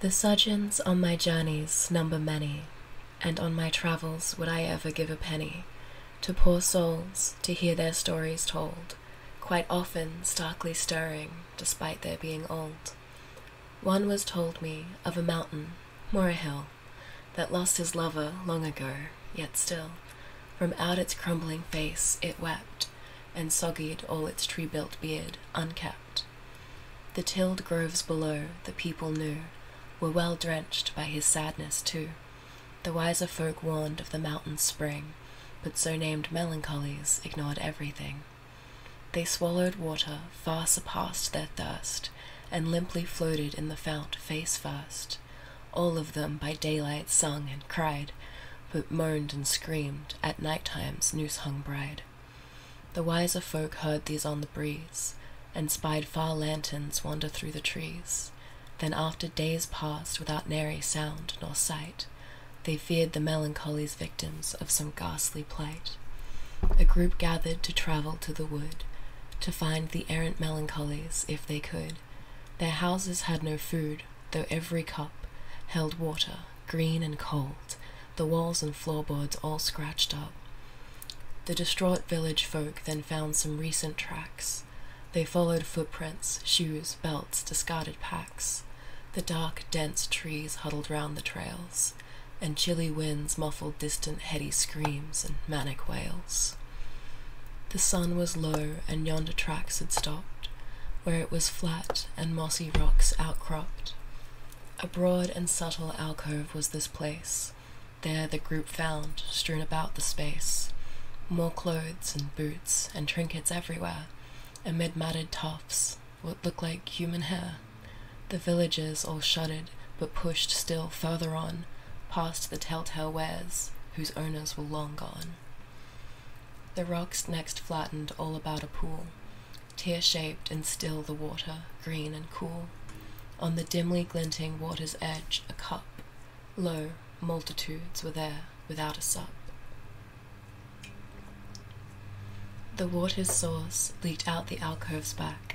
The sojourns on my journeys number many, and on my travels would I ever give a penny to poor souls to hear their stories told, quite often starkly stirring, despite their being old. One was told me of a mountain, more a hill, that lost his lover long ago, yet still, from out its crumbling face it wept, and soggied all its tree-built beard, unkept. The tilled groves below, the people knew, were well drenched by his sadness too. The wiser folk warned of the mountain spring, but so named melancholies ignored everything. They swallowed water far surpassed their thirst, and limply floated in the fount face first. All of them by daylight sung and cried, but moaned and screamed at night time's noose-hung bride. The wiser folk heard these on the breeze, and spied far lanterns wander through the trees. Then after days passed without nary sound nor sight, they feared the melancholies victims of some ghastly plight. A group gathered to travel to the wood, to find the errant melancholies if they could. Their houses had no food, though every cup held water, green and cold, the walls and floorboards all scratched up. The distraught village folk then found some recent tracks. They followed footprints, shoes, belts, discarded packs. The dark, dense trees huddled round the trails, and chilly winds muffled distant heady screams and manic wails. The sun was low, and yonder tracks had stopped, where it was flat and mossy rocks outcropped. A broad and subtle alcove was this place. There the group found, strewn about the space, more clothes and boots and trinkets everywhere, amid matted tufts, what looked like human hair. The villagers all shuddered, but pushed still further on, past the telltale wares, whose owners were long gone. The rocks next flattened all about a pool, tear-shaped and still the water, green and cool. On the dimly glinting water's edge a cup, lo, multitudes were there without a sup. The water's source leaked out the alcove's back.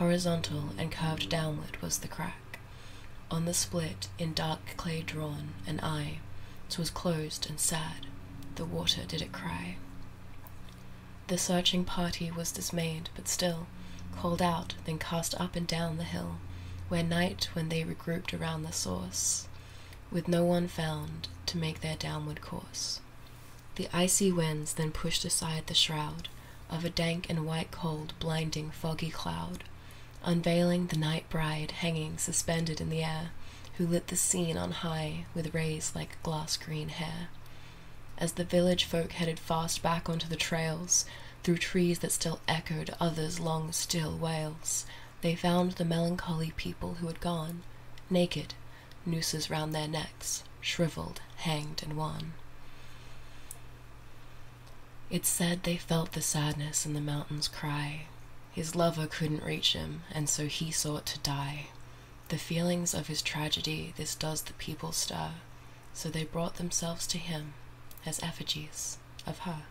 Horizontal and curved downward was the crack. On the split, in dark clay drawn, an eye. 'Twas closed and sad. The water did it cry. The searching party was dismayed, but still called out, then cast up and down the hill, where night when they regrouped around the source, with no one found to make their downward course. The icy winds then pushed aside the shroud of a dank and white cold, blinding, foggy cloud, unveiling the night bride hanging suspended in the air, who lit the scene on high with rays like glass green hair. As the village folk headed fast back onto the trails, through trees that still echoed others' long still wails, they found the melancholy people who had gone, naked, nooses round their necks, shriveled, hanged, and wan. It's said they felt the sadness in the mountain's cry. His lover couldn't reach him, and so he sought to die. The feelings of his tragedy this does the people stir, so they brought themselves to him as effigies of her.